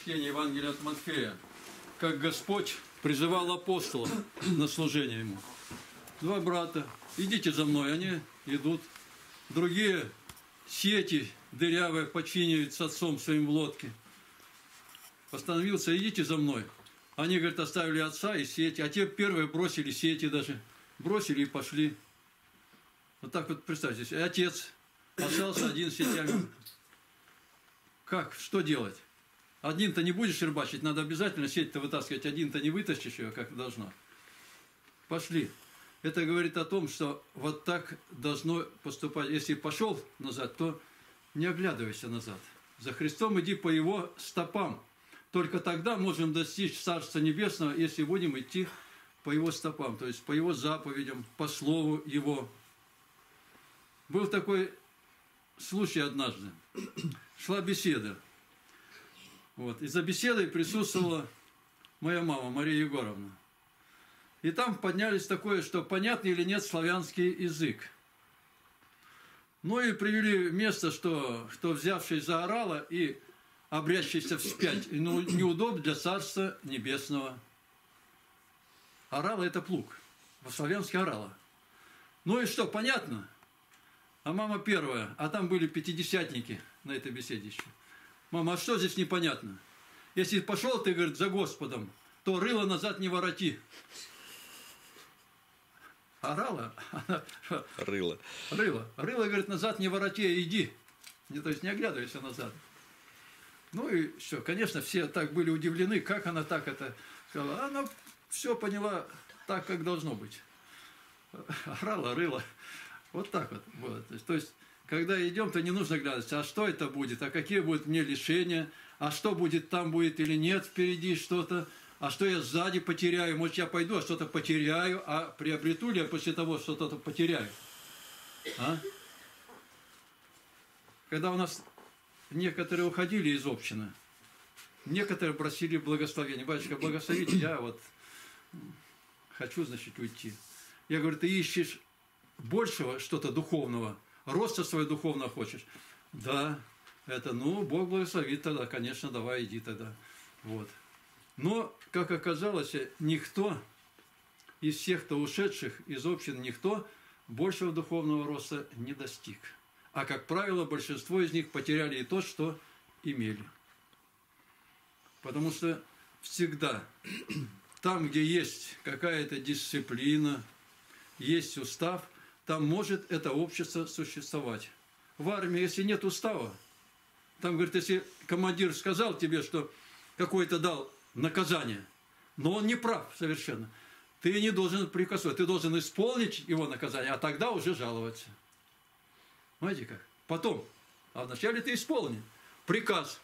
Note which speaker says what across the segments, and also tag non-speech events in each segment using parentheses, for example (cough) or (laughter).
Speaker 1: Чтение Евангелия от Матфея, как Господь призывал апостолов на служение Ему. Два брата, идите за мной, они идут. Другие сети дырявые починивают с отцом своим в лодке. Остановился, идите за мной. Они, говорят, оставили отца и сети, а те первые бросили сети даже. Бросили и пошли. Вот так вот представьте, отец остался один с сетями. Как? Что делать? Один-то не будешь рыбачить, надо обязательно сеть-то вытаскивать, один-то не вытащишь ее, как должно. Пошли. Это говорит о том, что вот так должно поступать. Если пошел назад, то не оглядывайся назад. За Христом иди по Его стопам. Только тогда можем достичь Царства Небесного, если будем идти по Его стопам, то есть по Его заповедям, по Слову Его. Был такой случай однажды. Шла беседа. Вот. И за беседой присутствовала моя мама, Мария Егоровна. И там поднялись такое, что понятный или нет славянский язык. Ну и привели место, что, что взявший заорала и обрящийся вспять, ну, неудобно для Царства Небесного. Орала – это плуг. По-славянски орала. Ну и что, понятно? А мама первая, а там были пятидесятники на этой беседе еще. Мама, а что здесь непонятно? Если пошел ты, говорит, за Господом, то рыло назад не вороти. Орала?
Speaker 2: Рыло.
Speaker 1: Рыло. Рыло, говорит, назад не вороти, а иди. Не, то есть не оглядывайся назад. Ну и все, конечно, все так были удивлены, как она так это сказала. Она все поняла так, как должно быть. Орала, рыла. Вот так вот есть, то есть когда идем, то не нужно глядеть, а что это будет, а какие будут мне лишения, а что будет там будет или нет впереди что-то, а что я сзади потеряю, может я пойду, а что-то потеряю, а приобрету ли я после того что-то потеряю. А? Когда у нас некоторые уходили из общины, некоторые просили благословения. Батюшка, благословите, я вот хочу, значит, уйти. Я говорю, ты ищешь большего что-то духовного – роста своего духовно хочешь. Да, это, ну, Бог благословит тогда, конечно, давай иди тогда. Вот. Но, как оказалось, никто из всех, кто ушедших из общин, никто большего духовного роста не достиг. А, как правило, большинство из них потеряли и то, что имели. Потому что всегда (clears throat) там, где есть какая-то дисциплина, есть устав – там может это общество существовать. В армии, если нет устава, там, говорит, если командир сказал тебе, что какой-то дал наказание, но он не прав совершенно, ты не должен прикасаться, ты должен исполнить его наказание, а тогда уже жаловаться. Знаете как? Потом. А вначале ты исполни. Приказ.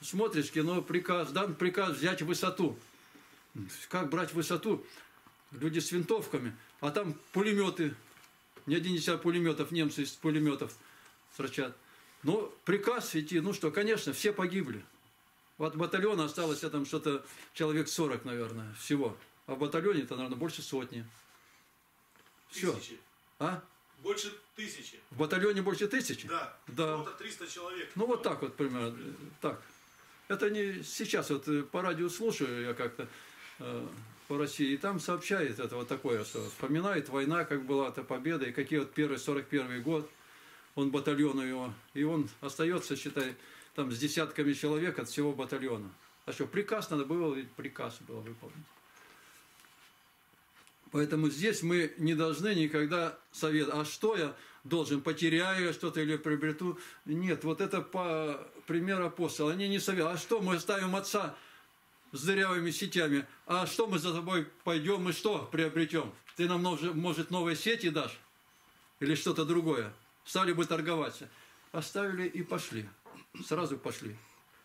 Speaker 1: Смотришь кино, приказ, дан приказ взять высоту. Как брать высоту? Люди с винтовками, а там пулеметы не один десяток пулеметов, немцы из пулеметов срачат. Но приказ идти, ну что, конечно, все погибли. От батальона осталось там что-то человек 40, наверное, всего. А в батальоне-то, наверное, больше сотни.
Speaker 3: Все. Тысячи.
Speaker 1: А?
Speaker 3: Больше тысячи.
Speaker 1: В батальоне больше тысячи?
Speaker 3: Да.
Speaker 1: Да.
Speaker 3: Вот 300 человек.
Speaker 1: Ну вот так вот примерно. Так. Это не сейчас вот э, по радио слушаю я как-то. Э, по России, и там сообщает это вот такое, что вспоминает война, как была эта победа, и какие вот первый 41 год, он батальон его, и он остается, считай, там с десятками человек от всего батальона. А что, приказ надо было, приказ было выполнить. Поэтому здесь мы не должны никогда советовать, а что я должен, потеряю я что-то или приобрету? Нет, вот это по примеру апостола, они не советуют. А что, мы оставим отца с дырявыми сетями. А что мы за тобой пойдем и что приобретем? Ты нам, может, новые сети дашь? Или что-то другое? Стали бы торговаться. Оставили и пошли. Сразу пошли.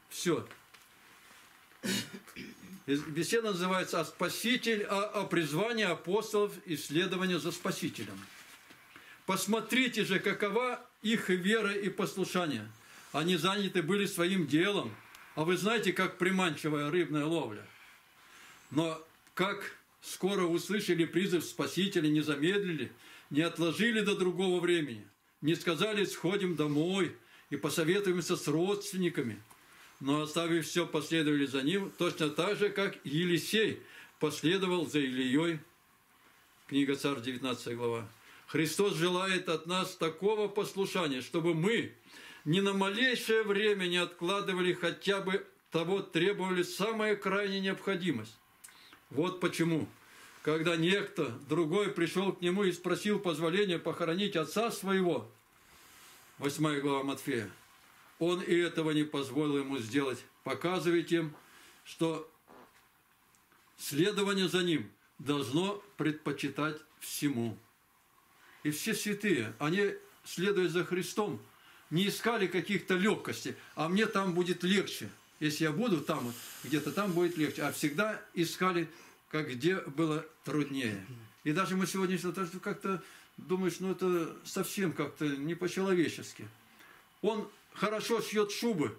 Speaker 1: Все. Беседа называется «О спаситель», о, о призвании апостолов, исследования за спасителем. Посмотрите же, какова их вера и послушание. Они заняты были своим делом – а вы знаете, как приманчивая рыбная ловля? Но как скоро услышали призыв Спасителя, не замедлили, не отложили до другого времени, не сказали «сходим домой» и посоветуемся с родственниками, но оставив все, последовали за ним, точно так же, как Елисей последовал за Ильей. Книга Царь, 19 глава. Христос желает от нас такого послушания, чтобы мы ни на малейшее время не откладывали хотя бы того требовали самая крайняя необходимость. Вот почему, когда некто другой пришел к нему и спросил позволения похоронить отца своего, 8 глава Матфея, он и этого не позволил ему сделать, показывая тем, что следование за ним должно предпочитать всему. И все святые, они, следуя за Христом, не искали каких-то легкостей, а мне там будет легче. Если я буду там, где-то там будет легче. А всегда искали, как где было труднее. И даже мы сегодня как-то думаешь, ну это совсем как-то не по-человечески. Он хорошо шьет шубы,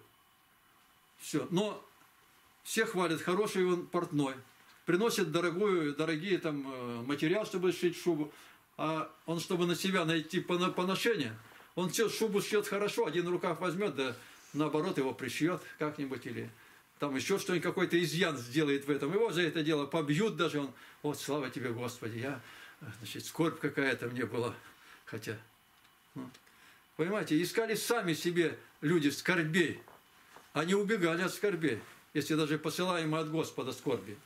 Speaker 1: все, но все хвалят, хороший он портной. Приносит дорогую, дорогие там э, материал, чтобы сшить шубу. А он, чтобы на себя найти поношение, он все шубу шьет хорошо, один рукав возьмет, да наоборот его пришьет как-нибудь или там еще что-нибудь, какой-то изъян сделает в этом. Его за это дело побьют даже он. Вот, слава тебе, Господи, я, значит, скорбь какая-то мне была. Хотя, ну, понимаете, искали сами себе люди скорбей. Они убегали от скорбей, если даже посылаемые от Господа скорби.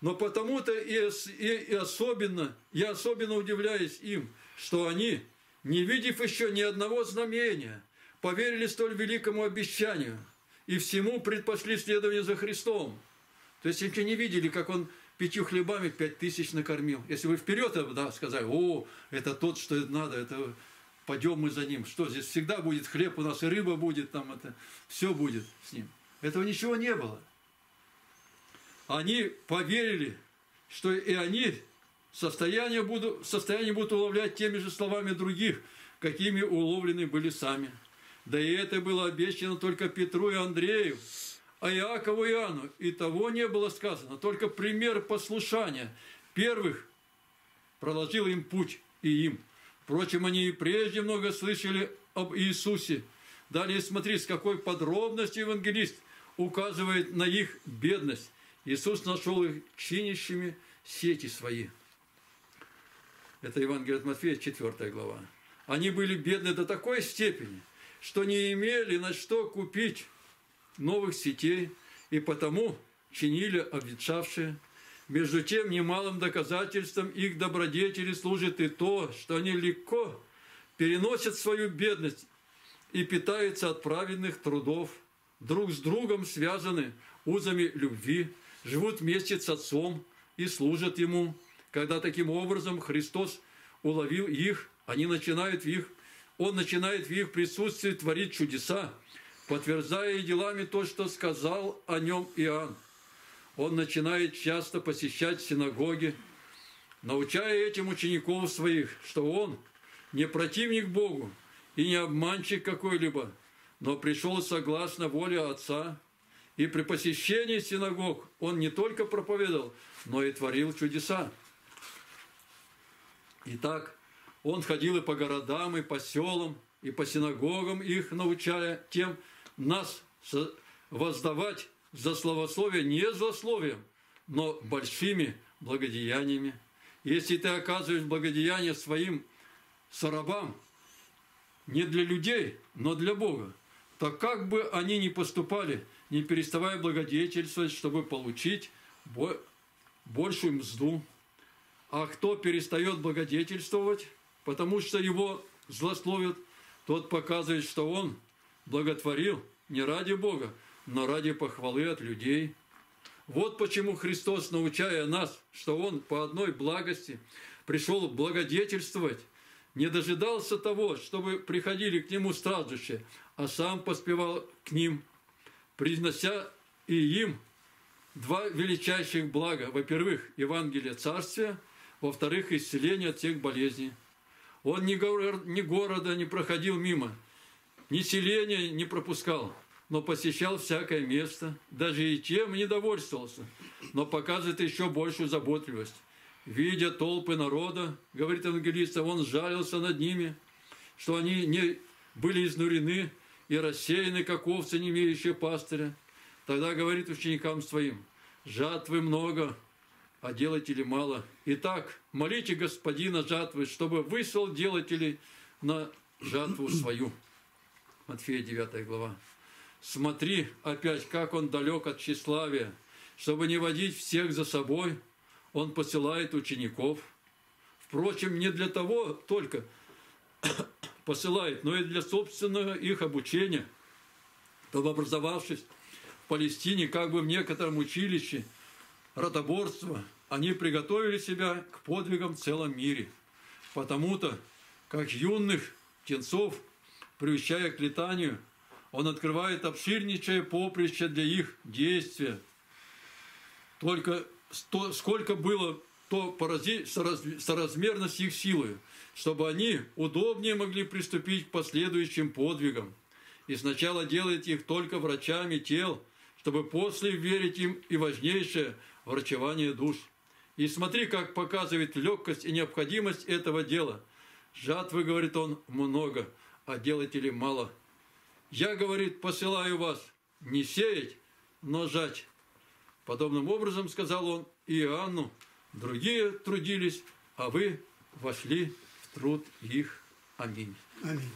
Speaker 1: Но потому-то и, и, и особенно, я особенно удивляюсь им, что они, не видев еще ни одного знамения, поверили столь великому обещанию и всему предпочли следование за Христом. То есть, если не видели, как он пятью хлебами пять тысяч накормил. Если вы вперед да, сказали, о, это тот, что надо, это пойдем мы за ним. Что здесь всегда будет хлеб у нас, и рыба будет там, это все будет с ним. Этого ничего не было они поверили, что и они состояние будут, состояние будут уловлять теми же словами других, какими уловлены были сами. Да и это было обещано только Петру и Андрею, а Иакову и Иоанну. И того не было сказано. Только пример послушания первых проложил им путь и им. Впрочем, они и прежде много слышали об Иисусе. Далее смотри, с какой подробностью евангелист указывает на их бедность. Иисус нашел их чинящими сети свои. Это Евангелие от Матфея, 4 глава. Они были бедны до такой степени, что не имели на что купить новых сетей, и потому чинили обветшавшие. Между тем, немалым доказательством их добродетели служит и то, что они легко переносят свою бедность и питаются от праведных трудов, друг с другом связаны узами любви, живут вместе с Отцом и служат Ему. Когда таким образом Христос уловил их, они начинают в их, Он начинает в их присутствии творить чудеса, подтверждая делами то, что сказал о нем Иоанн. Он начинает часто посещать синагоги, научая этим учеников своих, что он не противник Богу и не обманщик какой-либо, но пришел согласно воле Отца и при посещении синагог он не только проповедовал, но и творил чудеса. Итак, он ходил и по городам, и по селам, и по синагогам их научая тем нас воздавать за словословие не злословием, но большими благодеяниями. Если ты оказываешь благодеяние своим сарабам, не для людей, но для Бога, то как бы они ни поступали – не переставая благодетельствовать, чтобы получить большую мзду. А кто перестает благодетельствовать, потому что его злословят, тот показывает, что он благотворил не ради Бога, но ради похвалы от людей. Вот почему Христос, научая нас, что Он по одной благости пришел благодетельствовать, не дожидался того, чтобы приходили к Нему страждущие, а сам поспевал к ним Принося и им два величайших блага. Во-первых, Евангелие Царствия, во-вторых, исцеление от всех болезней. Он ни, города не проходил мимо, ни селения не пропускал, но посещал всякое место, даже и тем не довольствовался, но показывает еще большую заботливость. Видя толпы народа, говорит евангелист, он жалился над ними, что они не были изнурены, и рассеяны, как овцы, не имеющие пастыря. Тогда говорит ученикам своим, жатвы много, а делателей мало. Итак, молите Господина жатвы, чтобы выслал делателей на жатву свою. Матфея 9 глава. Смотри опять, как он далек от тщеславия. Чтобы не водить всех за собой, он посылает учеников. Впрочем, не для того только (coughs) посылает, но и для собственного их обучения, чтобы образовавшись в Палестине, как бы в некотором училище ротоборства, они приготовили себя к подвигам в целом мире. Потому-то, как юных птенцов, приучая к летанию, он открывает обширнейшее поприще для их действия. Только сто, сколько было то порази, соразмерность их силы, чтобы они удобнее могли приступить к последующим подвигам. И сначала делает их только врачами тел, чтобы после верить им и важнейшее – врачевание душ. И смотри, как показывает легкость и необходимость этого дела. Жатвы, говорит он, много, а делателей мало. Я, говорит, посылаю вас не сеять, но жать. Подобным образом, сказал он Иоанну, другие трудились, а вы вошли в труд их. Аминь.
Speaker 2: Аминь.